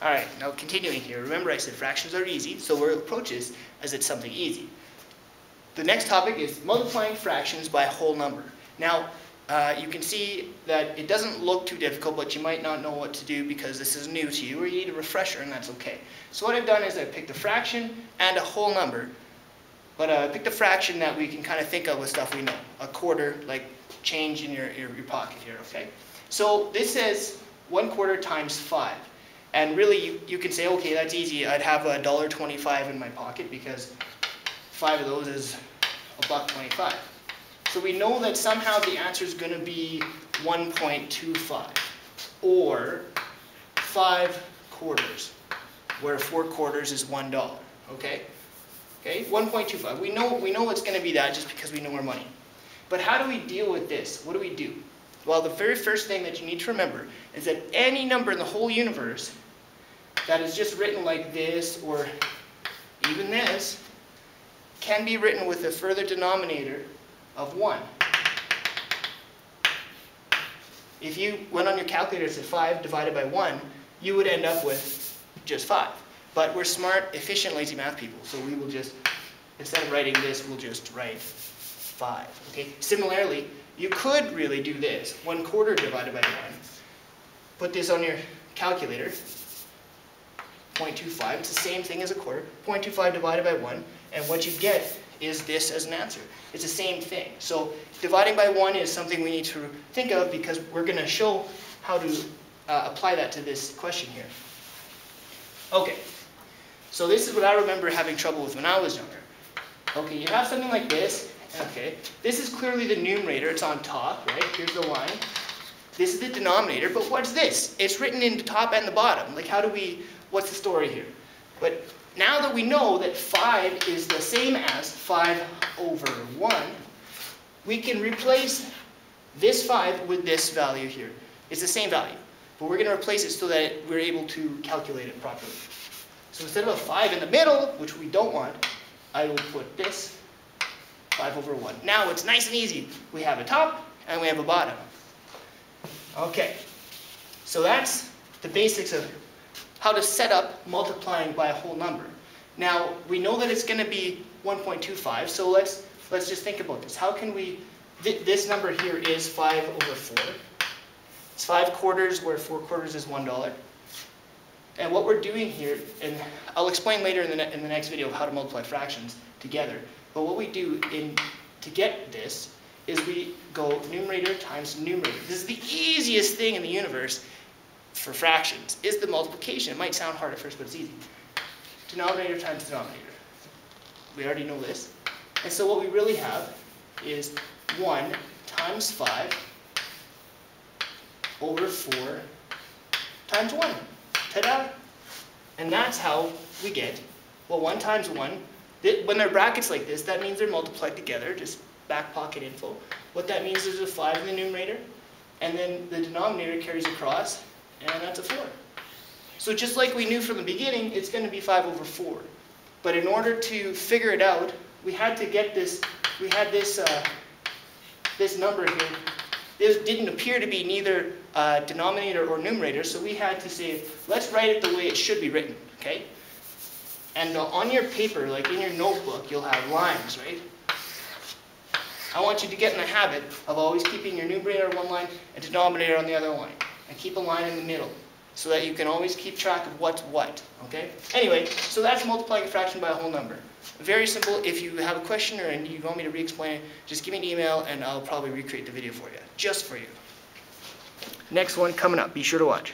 All right, now continuing here. Remember I said fractions are easy, so we'll approach this as it's something easy. The next topic is multiplying fractions by a whole number. Now, uh, you can see that it doesn't look too difficult, but you might not know what to do because this is new to you, or you need a refresher, and that's okay. So what I've done is I've picked a fraction and a whole number, but uh, I picked a fraction that we can kind of think of with stuff we know. A quarter, like change in your, your, your pocket here, okay? So this says one quarter times five. And really, you, you can say, okay, that's easy. I'd have a dollar twenty-five in my pocket because five of those is a buck twenty-five. So we know that somehow the answer is going to be 1.25 or 5 quarters, where 4 quarters is $1, okay? Okay, 1.25. We know, we know it's going to be that just because we know our money. But how do we deal with this? What do we do? Well, the very first thing that you need to remember is that any number in the whole universe that is just written like this or even this can be written with a further denominator of 1. If you went on your calculator and said 5 divided by 1, you would end up with just 5. But we're smart, efficient, lazy math people, so we will just, instead of writing this, we'll just write 5. Okay. Similarly, you could really do this, 1 quarter divided by 1. Put this on your calculator, 0.25, it's the same thing as a quarter, 0.25 divided by 1, and what you get is this as an answer. It's the same thing. So dividing by 1 is something we need to think of because we're going to show how to uh, apply that to this question here. Okay, so this is what I remember having trouble with when I was younger. Okay, you have something like this. Okay, this is clearly the numerator. It's on top, right? Here's the line. This is the denominator, but what's this? It's written in the top and the bottom. Like how do we, what's the story here? But now that we know that 5 is the same as 5 over 1, we can replace this 5 with this value here. It's the same value, but we're going to replace it so that we're able to calculate it properly. So instead of a 5 in the middle, which we don't want, I will put this 5 over 1. Now it's nice and easy. We have a top and we have a bottom. Okay, so that's the basics of how to set up multiplying by a whole number. Now, we know that it's going to be 1.25, so let's, let's just think about this. How can we, th this number here is 5 over 4. It's 5 quarters where 4 quarters is $1. And what we're doing here, and I'll explain later in the, in the next video how to multiply fractions together, but what we do in, to get this is we go numerator times numerator. This is the easiest thing in the universe, for fractions is the multiplication. It might sound hard at first, but it's easy. Denominator times denominator. We already know this. And so what we really have is 1 times 5 over 4 times 1. Ta-da! And that's how we get, well, 1 times 1. When they're brackets like this, that means they're multiplied together, just back pocket info. What that means is a 5 in the numerator, and then the denominator carries across, and that's a 4. So just like we knew from the beginning, it's going to be 5 over 4. But in order to figure it out, we had to get this, we had this, uh, this number here. This didn't appear to be neither uh, denominator or numerator, so we had to say, let's write it the way it should be written, okay? And uh, on your paper, like in your notebook, you'll have lines, right? I want you to get in the habit of always keeping your numerator on one line and denominator on the other line and keep a line in the middle so that you can always keep track of what's what, okay? Anyway, so that's multiplying a fraction by a whole number. Very simple. If you have a question or you want me to re-explain it, just give me an email and I'll probably recreate the video for you, just for you. Next one coming up. Be sure to watch.